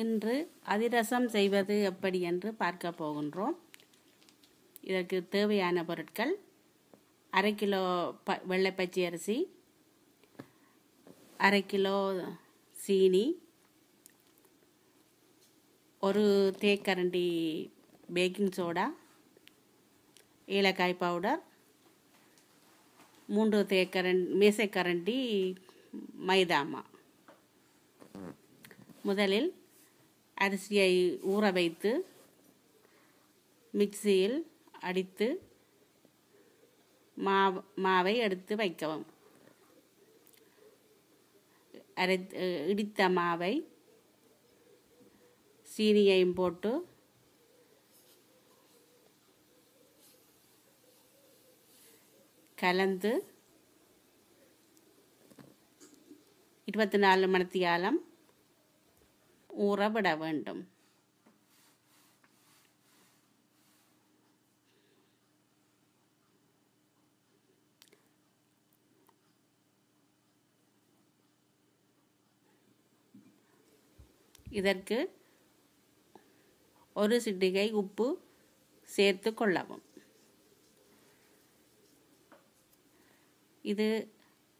இன்று அதிரசம் செய்வது எப்படி என்று பார்க்க போகின்றோம். இதற்கு தேவையான பொருட்கள் அரை கிலோ ப வெள்ளைப்பச்சி அரிசி அரை கிலோ சீனி ஒரு தேக்கரண்டி பேக்கிங் சோடா ஏலக்காய் பவுடர் மூன்று தேக்கரன் மேசைக்கரண்டி மைதாமா. முதலில் அரிசியை ஊற வைத்து மிக்சியில் அடித்து மாவு மாவை எடுத்து வைக்கவும். அரை இடித்த மாவை சீனியையும் போட்டு கலந்து இருபத்தி நாலு மணித்தியாலம் உறவிட வேண்டும். இதற்கு ஒரு சிட்டிகை உப்பு சேர்த்து கொள்ளவும். இது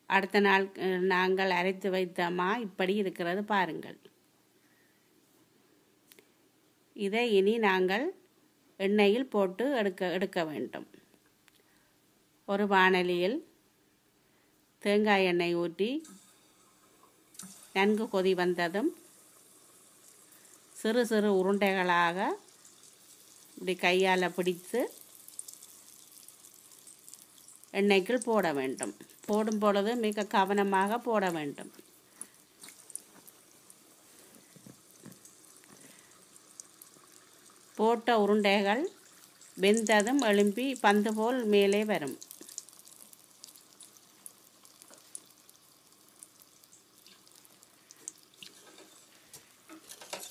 அடுத்த நாள் நாங்கள் அரைத்து வைத்தமா இப்படி இருக்கிறது பாருங்கள். இதை இனி நாங்கள் எண்ணெயில் போட்டு எடுக்க எடுக்க வேண்டும். ஒரு வானலியில் தேங்காய் எண்ணெய் ஊற்றி நன்கு கொதி வந்ததும் சிறு சிறு உருண்டைகளாக இப்படி கையால் பிடித்து எண்ணெய்க்குள் போட வேண்டும். போடும் பொழுது மிக கவனமாக போட வேண்டும். போட்ட உருண்டைகள் வெந்ததும் எழும்பி பந்து போல் மேலே வரும்.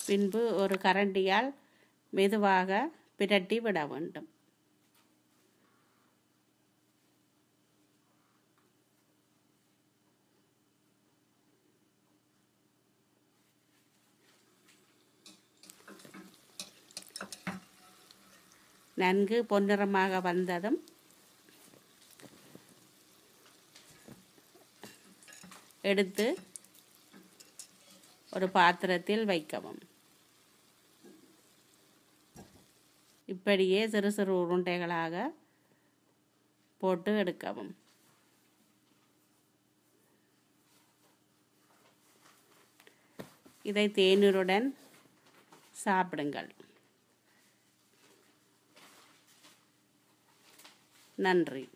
பின்பு ஒரு கரண்டியால் மெதுவாக பிரட்டி விட வேண்டும். நன்கு பொன்னிறமாக வந்ததும் எடுத்து ஒரு பாத்திரத்தில் வைக்கவும். இப்படியே சிறு சிறு உருண்டைகளாக போட்டு எடுக்கவும். இதை தேநீருடன் சாப்பிடுங்கள். நன்றி.